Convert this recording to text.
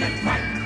Right.